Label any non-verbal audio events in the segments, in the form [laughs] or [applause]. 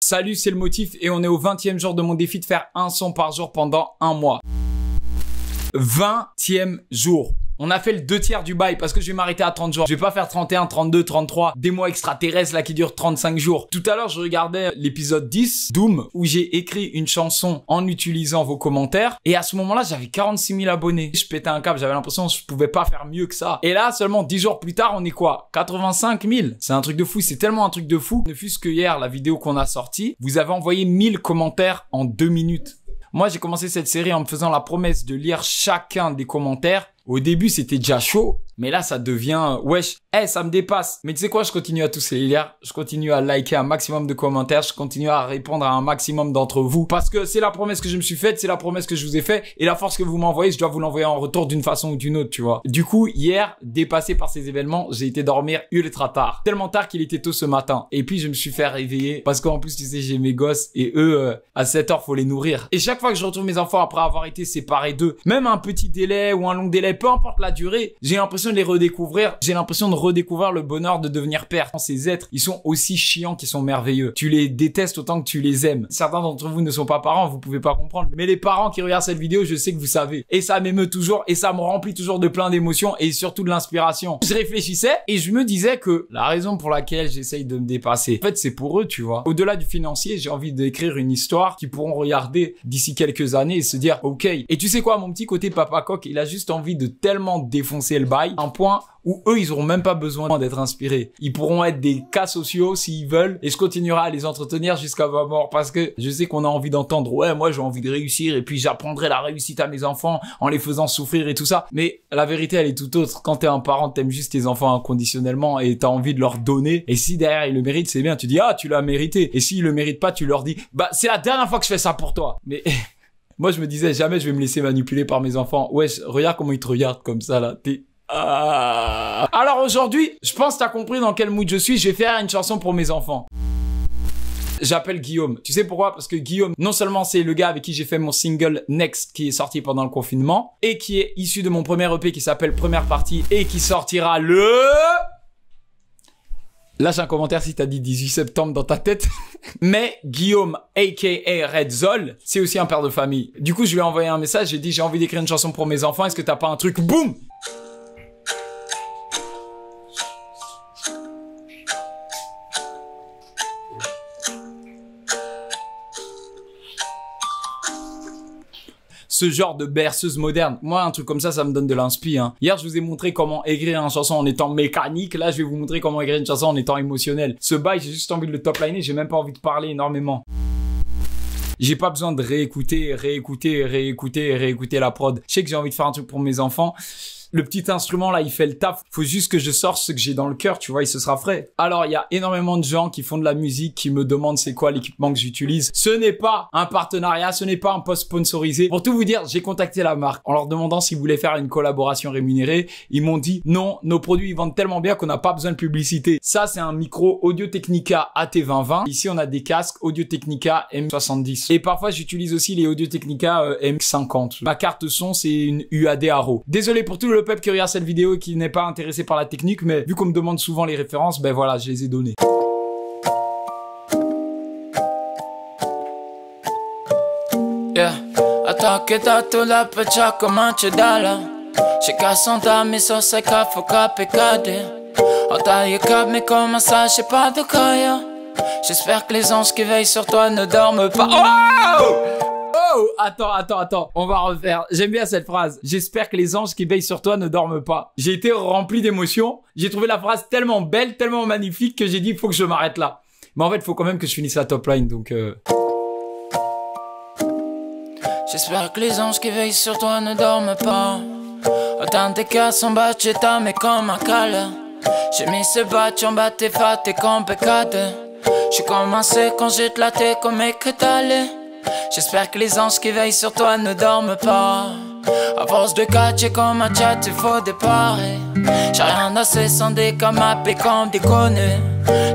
Salut, c'est le motif et on est au 20e jour de mon défi de faire un son par jour pendant un mois. 20e jour. On a fait le deux tiers du bail parce que je vais m'arrêter à 30 jours. Je vais pas faire 31, 32, 33, des mois extraterrestres là qui durent 35 jours. Tout à l'heure, je regardais l'épisode 10, Doom, où j'ai écrit une chanson en utilisant vos commentaires. Et à ce moment-là, j'avais 46 000 abonnés. Je pétais un câble, j'avais l'impression que je pouvais pas faire mieux que ça. Et là, seulement 10 jours plus tard, on est quoi? 85 000. C'est un truc de fou, c'est tellement un truc de fou. Ne fût-ce que hier, la vidéo qu'on a sortie, vous avez envoyé 1000 commentaires en 2 minutes. Moi, j'ai commencé cette série en me faisant la promesse de lire chacun des commentaires. Au début, c'était déjà chaud. Mais là, ça devient, wesh, eh, ça me dépasse. Mais tu sais quoi, je continue à tous les lire. Je continue à liker un maximum de commentaires. Je continue à répondre à un maximum d'entre vous. Parce que c'est la promesse que je me suis faite. C'est la promesse que je vous ai faite. Et la force que vous m'envoyez, je dois vous l'envoyer en retour d'une façon ou d'une autre, tu vois. Du coup, hier, dépassé par ces événements, j'ai été dormir ultra tard. Tellement tard qu'il était tôt ce matin. Et puis, je me suis fait réveiller. Parce qu'en plus, tu sais, j'ai mes gosses. Et eux, euh, à 7 heures, faut les nourrir. Et chaque fois que je retrouve mes enfants après avoir été séparés d'eux, même un petit délai ou un long délai, peu importe la durée, j'ai l'impression de les redécouvrir j'ai l'impression de redécouvrir le bonheur de devenir père. Ces êtres, ils sont aussi chiants qu'ils sont merveilleux. Tu les détestes autant que tu les aimes. Certains d'entre vous ne sont pas parents, vous pouvez pas comprendre. Mais les parents qui regardent cette vidéo, je sais que vous savez. Et ça m'émeut toujours et ça me remplit toujours de plein d'émotions et surtout de l'inspiration. Je réfléchissais et je me disais que la raison pour laquelle j'essaye de me dépasser, en fait, c'est pour eux, tu vois. Au-delà du financier, j'ai envie d'écrire une histoire qu'ils pourront regarder d'ici quelques années et se dire, ok. Et tu sais quoi, mon petit côté papa coq, il a juste envie de tellement défoncer le bail, un point où eux, ils auront même pas besoin d'être inspirés. Ils pourront être des cas sociaux s'ils veulent et je continuerai à les entretenir jusqu'à ma mort parce que je sais qu'on a envie d'entendre, ouais, moi j'ai envie de réussir et puis j'apprendrai la réussite à mes enfants en les faisant souffrir et tout ça. Mais la vérité, elle est tout autre. Quand t'es un parent, t'aimes juste tes enfants inconditionnellement et t'as envie de leur donner. Et si derrière ils le méritent, c'est bien. Tu dis, ah, tu l'as mérité. Et s'ils le méritent pas, tu leur dis, bah, c'est la dernière fois que je fais ça pour toi. Mais, [laughs] moi, je me disais, jamais je vais me laisser manipuler par mes enfants. Ouais, regarde comment ils te regardent comme ça, là. T'es, ah. Alors aujourd'hui, je pense que t'as compris dans quel mood je suis. Je vais faire une chanson pour mes enfants. J'appelle Guillaume. Tu sais pourquoi? Parce que Guillaume, non seulement c'est le gars avec qui j'ai fait mon single Next qui est sorti pendant le confinement et qui est issu de mon premier EP qui s'appelle Première Partie et qui sortira le... Lâche un commentaire si t'as dit 18 septembre dans ta tête. [laughs] Mais Guillaume, aka Red Zol, c'est aussi un père de famille. Du coup, je lui ai envoyé un message, j'ai dit j'ai envie d'écrire une chanson pour mes enfants, est-ce que t'as pas un truc? Boum ce genre de berceuse moderne. Moi, un truc comme ça, ça me donne de l'inspi. Hein. Hier, je vous ai montré comment écrire une chanson en étant mécanique. Là, je vais vous montrer comment écrire une chanson en étant émotionnel. Ce bail, j'ai juste envie de le top liner. J'ai même pas envie de parler énormément. J'ai pas besoin de réécouter, réécouter, réécouter, réécouter la prod. Je sais que j'ai envie de faire un truc pour mes enfants le petit instrument là, il fait le taf. Faut juste que je sorte ce que j'ai dans le cœur, tu vois, et ce sera frais. Alors, il y a énormément de gens qui font de la musique, qui me demandent c'est quoi l'équipement que j'utilise. Ce n'est pas un partenariat, ce n'est pas un post sponsorisé. Pour tout vous dire, j'ai contacté la marque en leur demandant s'ils voulaient faire une collaboration rémunérée. Ils m'ont dit non, nos produits ils vendent tellement bien qu'on n'a pas besoin de publicité. Ça, c'est un micro Audio Technica AT2020. Ici, on a des casques Audio Technica M70. Et parfois, j'utilise aussi les Audio Technica euh, M50. Ma carte son, c'est une UAD Aro. Désolé pour tout le peuple qui regarde cette vidéo et qui n'est pas intéressé par la technique, mais vu qu'on me demande souvent les références, ben voilà, je les ai données. Yeah. La cap mais comment ça j'ai pas de J'espère que les anges qui veillent sur toi ne dorment pas. Oh Attends, attends, attends. On va refaire. J'aime bien cette phrase. J'espère que les anges qui veillent sur toi ne dorment pas. J'ai été rempli d'émotions. J'ai trouvé la phrase tellement belle, tellement magnifique que j'ai dit, faut que je m'arrête là. Mais en fait, faut quand même que je finisse la top line, donc... Euh... J'espère que les anges qui veillent sur toi ne dorment pas. Autant tes cas sont baccetta, mais comme un cale. J'ai mis ce batch en bas, t'es fat, t'es comme J'ai commencé quand j'ai la tête comme t'allais. J'espère que les anges qui veillent sur toi ne dorment pas. À force de catcher comme un chat, il faut déparer. J'ai rien assez sans comme et comme déconner.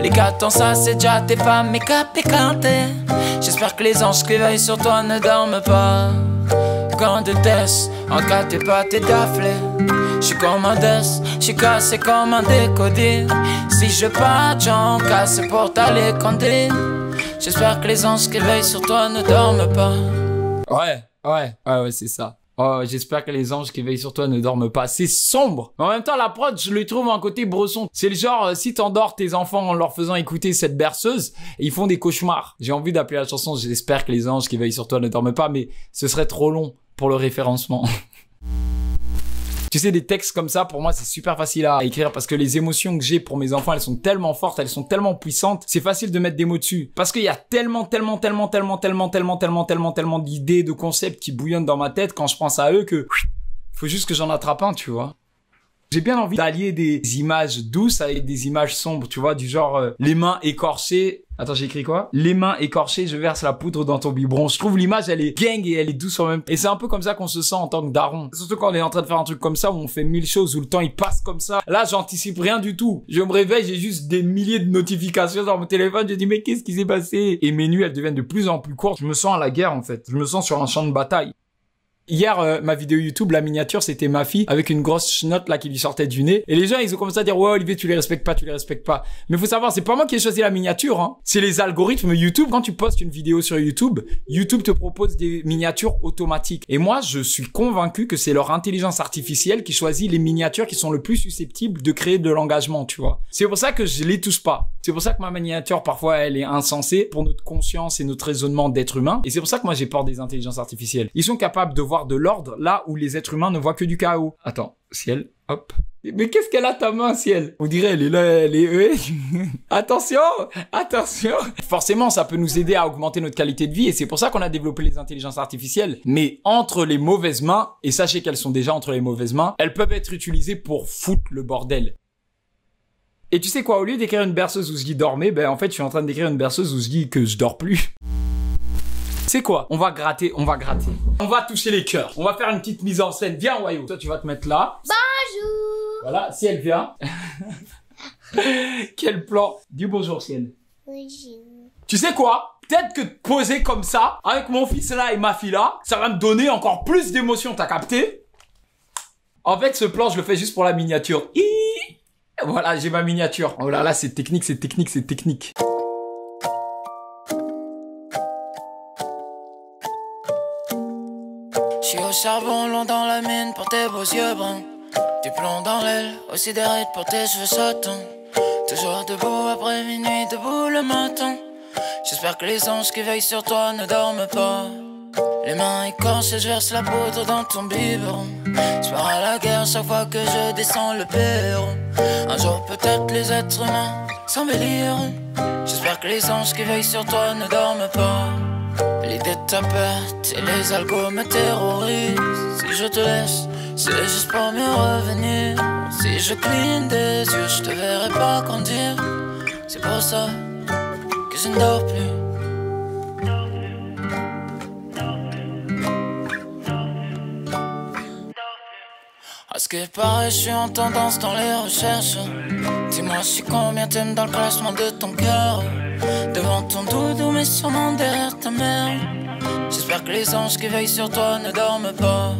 Les gars, ça, c'est déjà tes femmes, mais piquanté. J'espère que les anges qui veillent sur toi ne dorment pas. Quand de test, en cas t'es pas t'es d'afflé. J'suis comme un death, j'suis cassé comme un décodé. Si je pas, j'en casse pour t'aller compter. J'espère que les anges qui veillent sur toi ne dorment pas. Ouais, ouais, ouais, ouais, c'est ça. Oh, j'espère que les anges qui veillent sur toi ne dorment pas. C'est sombre. Mais en même temps, la prod, je lui trouve un côté bresson. C'est le genre, euh, si t'endors tes enfants en leur faisant écouter cette berceuse, ils font des cauchemars. J'ai envie d'appeler la chanson J'espère que les anges qui veillent sur toi ne dorment pas, mais ce serait trop long pour le référencement. [laughs] Tu sais, des textes comme ça, pour moi, c'est super facile à écrire parce que les émotions que j'ai pour mes enfants, elles sont tellement fortes, elles sont tellement puissantes. C'est facile de mettre des mots dessus parce qu'il y a tellement, tellement, tellement, tellement, tellement, tellement, tellement, tellement, tellement d'idées, de concepts qui bouillonnent dans ma tête quand je pense à eux que faut juste que j'en attrape un, tu vois. J'ai bien envie d'allier des images douces avec des images sombres, tu vois, du genre euh, les mains écorchées. Attends, j'ai écrit quoi? Les mains écorchées, je verse la poudre dans ton biberon. Je trouve l'image, elle est gang et elle est douce en même temps. Et c'est un peu comme ça qu'on se sent en tant que daron. Surtout quand on est en train de faire un truc comme ça, où on fait mille choses, où le temps il passe comme ça. Là, j'anticipe rien du tout. Je me réveille, j'ai juste des milliers de notifications dans mon téléphone. Je dis, mais qu'est-ce qui s'est passé? Et mes nuits, elles deviennent de plus en plus courtes. Je me sens à la guerre, en fait. Je me sens sur un champ de bataille. Hier, euh, ma vidéo YouTube, la miniature, c'était ma fille avec une grosse chenotte là qui lui sortait du nez. Et les gens, ils ont commencé à dire, ouais, Olivier, tu les respectes pas, tu les respectes pas. Mais faut savoir, c'est pas moi qui ai choisi la miniature, hein. C'est les algorithmes YouTube. Quand tu postes une vidéo sur YouTube, YouTube te propose des miniatures automatiques. Et moi, je suis convaincu que c'est leur intelligence artificielle qui choisit les miniatures qui sont le plus susceptibles de créer de l'engagement, tu vois. C'est pour ça que je les touche pas. C'est pour ça que ma miniature, parfois, elle est insensée pour notre conscience et notre raisonnement d'être humain. Et c'est pour ça que moi, j'ai peur des intelligences artificielles. Ils sont capables de voir de l'ordre là où les êtres humains ne voient que du chaos. Attends, ciel, hop. Mais qu'est-ce qu'elle a ta main, ciel? On dirait elle est là, elle est... [laughs] attention, attention. Forcément, ça peut nous aider à augmenter notre qualité de vie et c'est pour ça qu'on a développé les intelligences artificielles. Mais entre les mauvaises mains, et sachez qu'elles sont déjà entre les mauvaises mains, elles peuvent être utilisées pour foutre le bordel. Et tu sais quoi, au lieu d'écrire une berceuse où je dis dormez, ben en fait je suis en train d'écrire une berceuse où je dis que je dors plus. C'est quoi? On va gratter, on va gratter. On va toucher les cœurs. On va faire une petite mise en scène. Viens, Wayo. Toi, tu vas te mettre là. Bonjour. Voilà, si elle vient. [laughs] Quel plan. Dis bonjour, Ciel. Bonjour. Tu sais quoi? Peut-être que poser comme ça, avec mon fils là et ma fille là, ça va me donner encore plus d'émotion, t'as capté? En fait, ce plan, je le fais juste pour la miniature. Voilà, j'ai ma miniature. Oh là là, c'est technique, c'est technique, c'est technique. Je suis au charbon, long dans la mine pour tes beaux yeux bruns. Du plomb dans l'aile, aussi des rides pour tes cheveux sautants. Toujours debout après minuit, debout le matin. J'espère que les anges qui veillent sur toi ne dorment pas. Les mains écorchées, je verse la poudre dans ton biberon. Je pars à la guerre chaque fois que je descends le perron. Un jour peut-être les êtres humains s'embelliront. J'espère que les anges qui veillent sur toi ne dorment pas. L'idée de ta et les algos me terrorisent. Si je te laisse, c'est juste pour mieux revenir. Si je cligne des yeux, je te verrai pas grandir. C'est pour ça que je ne dors plus. À ce qu'il paraît, je suis en tendance dans les recherches. Dis-moi, je suis combien t'aimes dans le classement de ton cœur? Devant ton doudou, mais sûrement derrière ta mère. J'espère que les anges qui veillent sur toi ne dorment pas.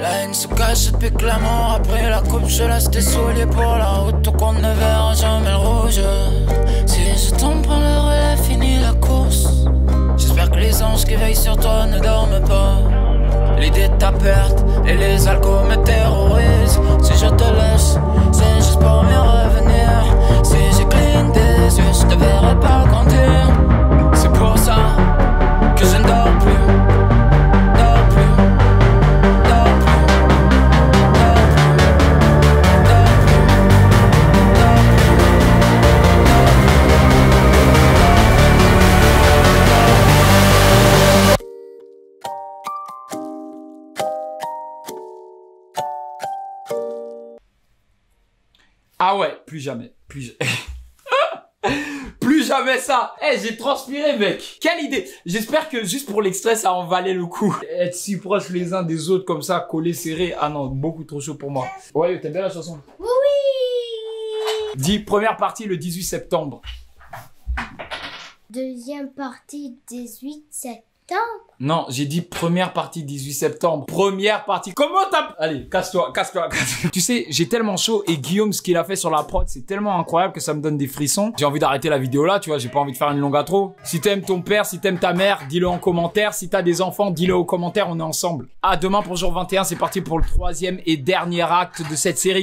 La haine se cache depuis que l'amour a pris la coupe. Je laisse tes souliers pour la route, tout qu'on ne verra jamais le rouge. Si je tombe, prends le relais, fini la course. J'espère que les anges qui veillent sur toi ne dorment pas. L'idée de ta perte et les alcools me terrorisent. Ah ouais, plus jamais. Plus jamais. [laughs] plus jamais ça. Eh, j'ai transpiré, mec. Quelle idée. J'espère que juste pour l'extrait, ça en valait le coup. Être si proches les uns des autres comme ça, collés, serrés. Ah non, beaucoup trop chaud pour moi. Ouais, t'aimes bien la chanson? Oui. Dis, première partie le 18 septembre. Deuxième partie 18 septembre. Non, j'ai dit première partie 18 septembre. Première partie. Comment t'as... Allez, casse-toi, casse-toi, casse-toi. tu sais, j'ai tellement chaud et Guillaume, ce qu'il a fait sur la prod, c'est tellement incroyable que ça me donne des frissons. J'ai envie d'arrêter la vidéo là, tu vois, j'ai pas envie de faire une longue intro. Si t'aimes ton père, si t'aimes ta mère, dis-le en commentaire. Si t'as des enfants, dis-le aux commentaires, on est ensemble. À demain pour jour 21, c'est parti pour le troisième et dernier acte de cette série.